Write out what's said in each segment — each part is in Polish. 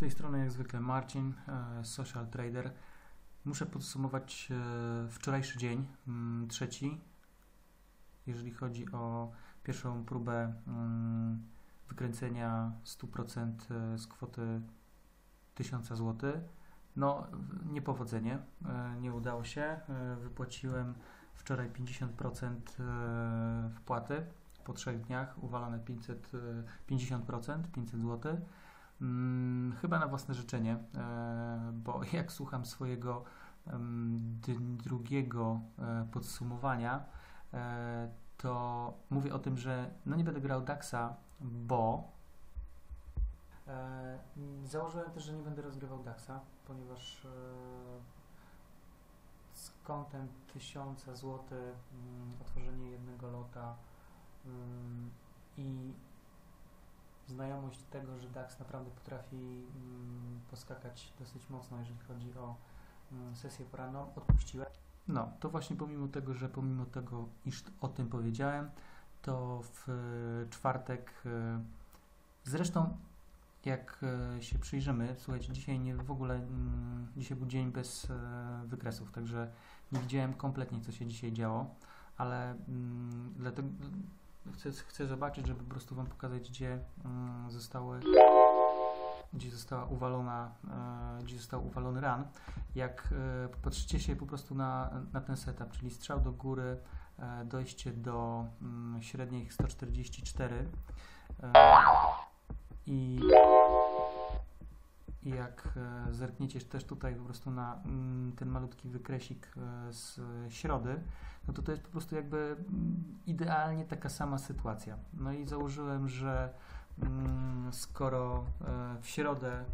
tej strony jak zwykle Marcin, e, Social Trader. Muszę podsumować e, wczorajszy dzień, mm, trzeci, jeżeli chodzi o pierwszą próbę mm, wykręcenia 100% e, z kwoty 1000 zł. No, niepowodzenie, nie udało się. Wypłaciłem wczoraj 50% wpłaty po trzech dniach, uwalone 500, 50%, 500 zł. Hmm, chyba na własne życzenie, e, bo jak słucham swojego drugiego e, podsumowania, e, to mówię o tym, że no nie będę grał DAXa, bo założyłem też, że nie będę rozgrywał DAXa, ponieważ z kątem 1000 zł otworzenie jednego lota mm, i znajomość tego, że DAX naprawdę potrafi mm, poskakać dosyć mocno, jeżeli chodzi o mm, sesję poranną, odpuściłem. No, to właśnie pomimo tego, że pomimo tego, iż o tym powiedziałem, to w e, czwartek e, zresztą jak e, się przyjrzymy, słuchajcie, dzisiaj nie w ogóle, mm, dzisiaj był dzień bez wykresów, także nie widziałem kompletnie, co się dzisiaj działo, ale dlatego chcę, chcę zobaczyć, żeby po prostu Wam pokazać, gdzie mm, zostały gdzie została uwalona, e, gdzie został uwalony run. Jak e, popatrzycie się po prostu na, na ten setup, czyli strzał do góry, e, dojście do mm, średnich 144 i i jak zerkniecie też tutaj po prostu na mm, ten malutki wykresik z środy, no to to jest po prostu jakby mm, idealnie taka sama sytuacja. No i założyłem, że mm, skoro e, w środę e,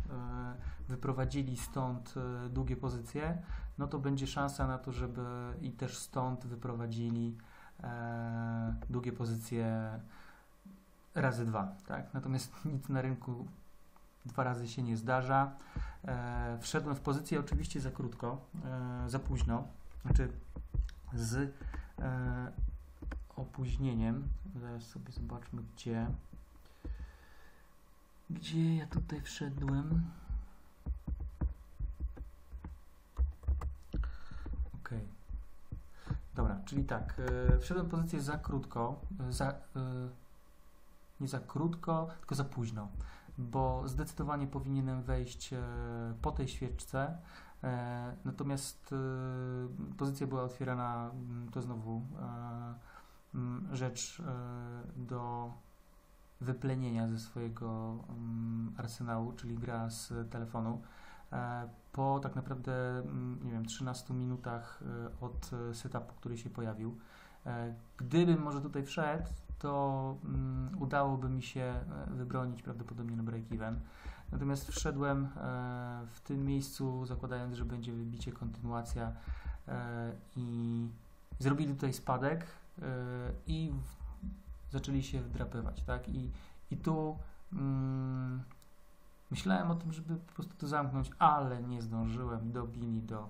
wyprowadzili stąd e, długie pozycje, no to będzie szansa na to, żeby i też stąd wyprowadzili długie pozycje razy dwa, tak? Natomiast nic na rynku dwa razy się nie zdarza. wszedłem w pozycję oczywiście za krótko, za późno, znaczy z e, opóźnieniem. Zaraz sobie zobaczmy, gdzie. Gdzie ja tutaj wszedłem? Ok. Dobra, czyli tak. E, wszedłem w pozycję za krótko. Za, e, nie za krótko, tylko za późno. Bo zdecydowanie powinienem wejść e, po tej świeczce E, natomiast e, pozycja była otwierana, mm, to znowu mm, rzecz do wyplenienia ze swojego mm, arsenału, czyli gra z telefonu. Po tak naprawdę, nie wiem, 13 minutach od setupu, który się pojawił. Gdybym może tutaj wszedł, to udałoby mi się wybronić prawdopodobnie na break-even. Natomiast wszedłem e, w tym miejscu, zakładając, że będzie wybicie, kontynuacja e, i zrobili tutaj spadek e, i zaczęli się wdrapywać, tak? I, i tu mm, myślałem o tym, żeby po prostu to zamknąć, ale nie zdążyłem, dobili do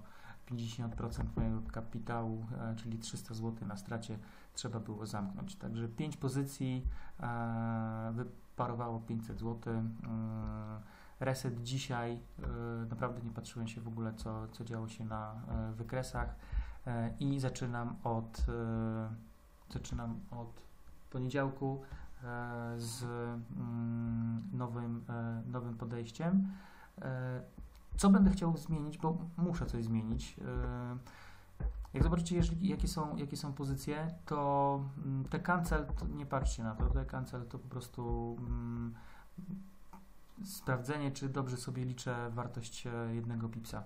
50% mojego kapitału, czyli 300 zł na stracie trzeba było zamknąć. Także 5 pozycji, wyparowało 500 zł. Reset dzisiaj, naprawdę nie patrzyłem się w ogóle, co, co działo się na wykresach i zaczynam od, zaczynam od poniedziałku z nowym, nowym podejściem. Co będę chciał zmienić, bo muszę coś zmienić. Jak zobaczycie, jeżeli, jakie, są, jakie są pozycje, to mm, te cancel, to nie patrzcie na to, te cancel to po prostu mm, sprawdzenie, czy dobrze sobie liczę wartość e, jednego pipsa.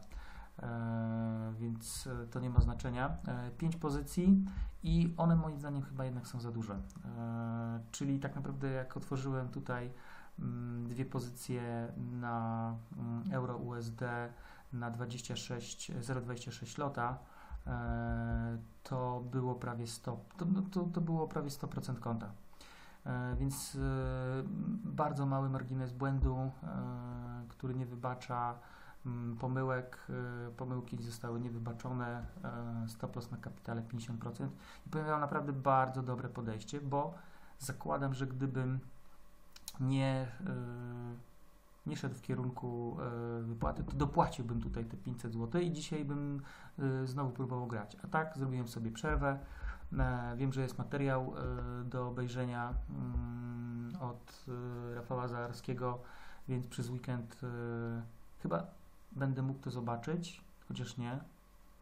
E, więc e, to nie ma znaczenia. E, 5 pozycji i one moim zdaniem chyba jednak są za duże. E, czyli tak naprawdę jak otworzyłem tutaj dwie pozycje na mm, euro USD na 26, 0,26 lota, E, to było prawie 100, to, no, to, to było prawie 100% konta. E, więc e, bardzo mały margines błędu, który nie wybacza mm, pomyłek, pomyłki zostały niewybaczone, stop loss na kapitale 50% i powiem naprawdę bardzo dobre podejście, bo zakładam, że gdybym nie nie szedł w kierunku e, wypłaty, to dopłaciłbym tutaj te 500 zł i dzisiaj bym e, znowu próbował grać. A tak zrobiłem sobie przerwę. E, wiem, że jest materiał e, do obejrzenia mm, od e, Rafała Zajarskiego, więc przez weekend e, chyba będę mógł to zobaczyć, chociaż nie,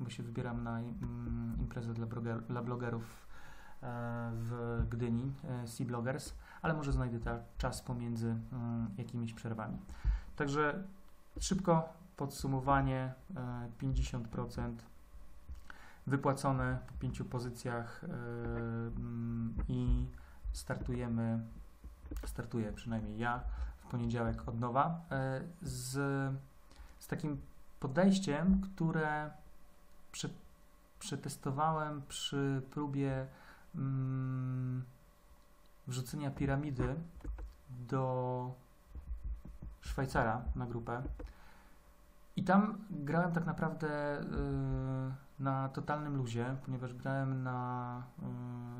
bo się wybieram na mm, imprezę dla, dla blogerów e, w Gdyni, e, Sea Bloggers, ale może znajdę ta, czas pomiędzy mm, jakimiś przerwami. Także szybko podsumowanie e, 50% wypłacone po pięciu pozycjach e, mm, i startujemy, startuję przynajmniej ja w poniedziałek od nowa e, z, z takim podejściem, które prze, przetestowałem przy próbie mm, wrzucenia piramidy do Szwajcara na grupę. I tam grałem tak naprawdę y, na totalnym luzie, ponieważ grałem na,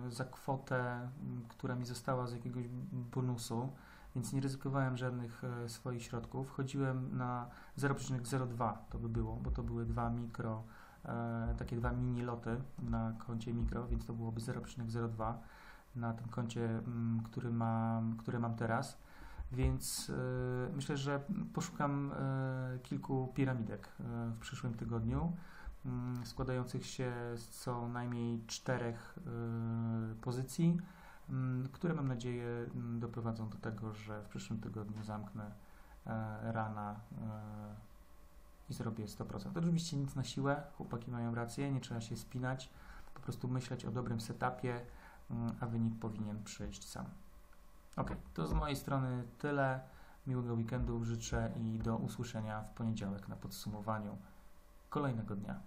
y, za kwotę, y, która mi została z jakiegoś bonusu, więc nie ryzykowałem żadnych y, swoich środków. Chodziłem na 0,02 to by było, bo to były dwa mikro, e, takie dwa mini loty na koncie mikro, więc to byłoby 0,02 na tym koncie, mm, który mam, które mam teraz. Więc y, myślę, że poszukam y, kilku piramidek y, w przyszłym tygodniu, mm, składających się z co najmniej czterech pozycji, mm, które mam nadzieję doprowadzą do tego, że w przyszłym tygodniu zamknę e, rana e, i zrobię 100%. Oczywiście nic na siłę, chłopaki mają rację, nie trzeba się spinać, po prostu myśleć o dobrym setupie, mm, a wynik powinien przyjść sam. Ok, to z mojej strony tyle. Miłego weekendu życzę i do usłyszenia w poniedziałek na podsumowaniu kolejnego dnia.